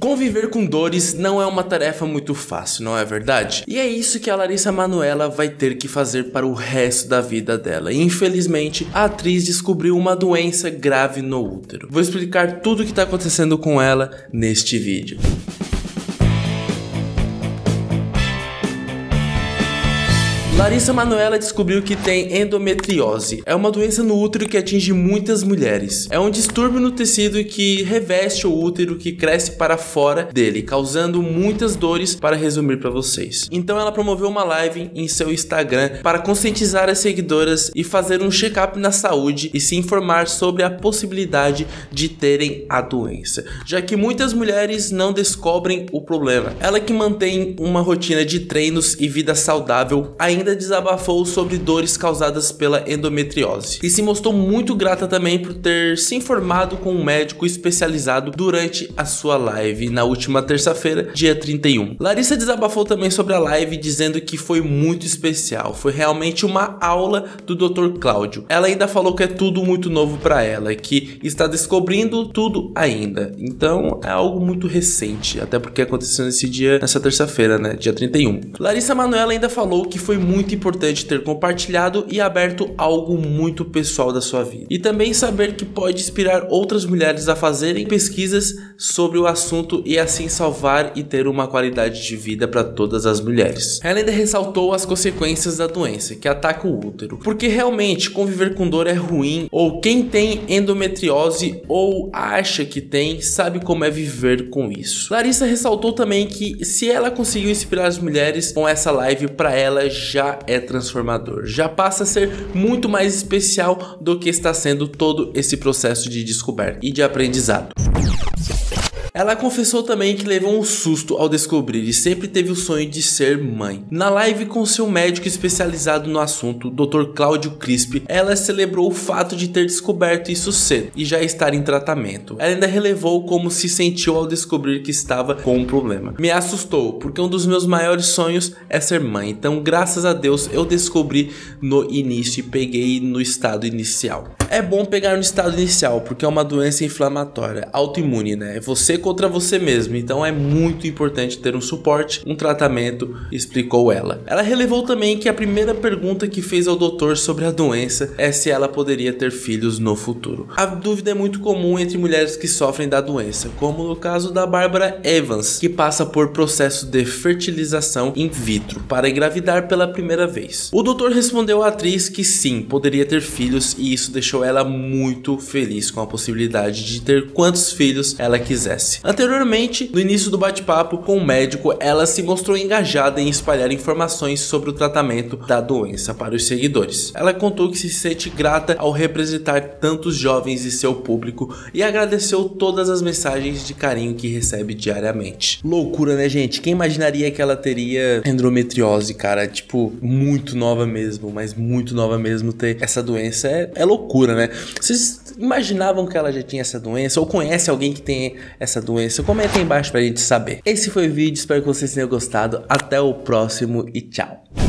Conviver com dores não é uma tarefa muito fácil, não é verdade? E é isso que a Larissa Manoela vai ter que fazer para o resto da vida dela. Infelizmente, a atriz descobriu uma doença grave no útero. Vou explicar tudo o que está acontecendo com ela neste vídeo. Larissa Manoela descobriu que tem endometriose. É uma doença no útero que atinge muitas mulheres. É um distúrbio no tecido que reveste o útero que cresce para fora dele, causando muitas dores para resumir para vocês. Então ela promoveu uma live em seu Instagram para conscientizar as seguidoras e fazer um check-up na saúde e se informar sobre a possibilidade de terem a doença, já que muitas mulheres não descobrem o problema. Ela que mantém uma rotina de treinos e vida saudável ainda ainda desabafou sobre dores causadas pela endometriose e se mostrou muito grata também por ter se informado com um médico especializado durante a sua live na última terça-feira, dia 31. Larissa desabafou também sobre a live dizendo que foi muito especial, foi realmente uma aula do Dr. Cláudio. Ela ainda falou que é tudo muito novo para ela, que está descobrindo tudo ainda. Então é algo muito recente, até porque aconteceu nesse dia, nessa terça-feira, né, dia 31. Larissa Manoela ainda falou que foi muito muito importante ter compartilhado e aberto algo muito pessoal da sua vida. E também saber que pode inspirar outras mulheres a fazerem pesquisas sobre o assunto e assim salvar e ter uma qualidade de vida para todas as mulheres. Ela ainda ressaltou as consequências da doença que ataca o útero, porque realmente conviver com dor é ruim, ou quem tem endometriose ou acha que tem, sabe como é viver com isso. Larissa ressaltou também que se ela conseguiu inspirar as mulheres com essa live, para ela já é transformador, já passa a ser muito mais especial do que está sendo todo esse processo de descoberta e de aprendizado. Ela confessou também que levou um susto ao descobrir e sempre teve o sonho de ser mãe. Na live com seu médico especializado no assunto, Dr. Cláudio Crispi, ela celebrou o fato de ter descoberto isso cedo e já estar em tratamento. Ela ainda relevou como se sentiu ao descobrir que estava com um problema. Me assustou, porque um dos meus maiores sonhos é ser mãe, então graças a Deus eu descobri no início e peguei no estado inicial. É bom pegar no estado inicial, porque é uma doença inflamatória, autoimune, né? É você contra você mesmo, então é muito importante ter um suporte, um tratamento, explicou ela. Ela relevou também que a primeira pergunta que fez ao doutor sobre a doença é se ela poderia ter filhos no futuro. A dúvida é muito comum entre mulheres que sofrem da doença, como no caso da Bárbara Evans, que passa por processo de fertilização in vitro para engravidar pela primeira vez. O doutor respondeu à atriz que sim, poderia ter filhos e isso deixou ela muito feliz com a possibilidade de ter quantos filhos ela quisesse. Anteriormente, no início do bate-papo com o médico, ela se mostrou engajada em espalhar informações sobre o tratamento da doença para os seguidores. Ela contou que se sente grata ao representar tantos jovens e seu público e agradeceu todas as mensagens de carinho que recebe diariamente. Loucura, né, gente? Quem imaginaria que ela teria endometriose, cara? Tipo, muito nova mesmo, mas muito nova mesmo ter essa doença é, é loucura né? Vocês imaginavam que ela já tinha essa doença ou conhece alguém que tem essa doença? Comenta aí embaixo pra gente saber. Esse foi o vídeo, espero que vocês tenham gostado. Até o próximo e tchau.